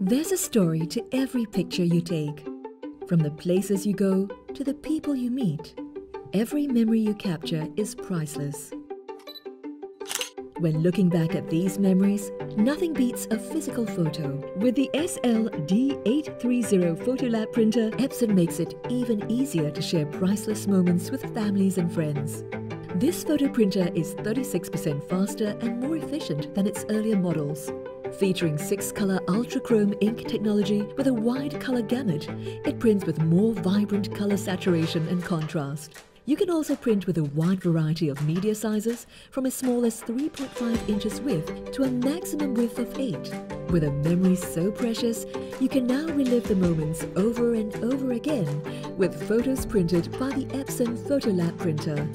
There's a story to every picture you take. From the places you go to the people you meet, every memory you capture is priceless. When looking back at these memories, nothing beats a physical photo. With the SL-D830 Photolab printer, Epson makes it even easier to share priceless moments with families and friends. This photo printer is 36% faster and more efficient than its earlier models. Featuring 6-color ultra-chrome ink technology with a wide color gamut, it prints with more vibrant color saturation and contrast. You can also print with a wide variety of media sizes from as small as 3.5 inches width to a maximum width of 8. With a memory so precious, you can now relive the moments over and over again with photos printed by the Epson Photolab printer.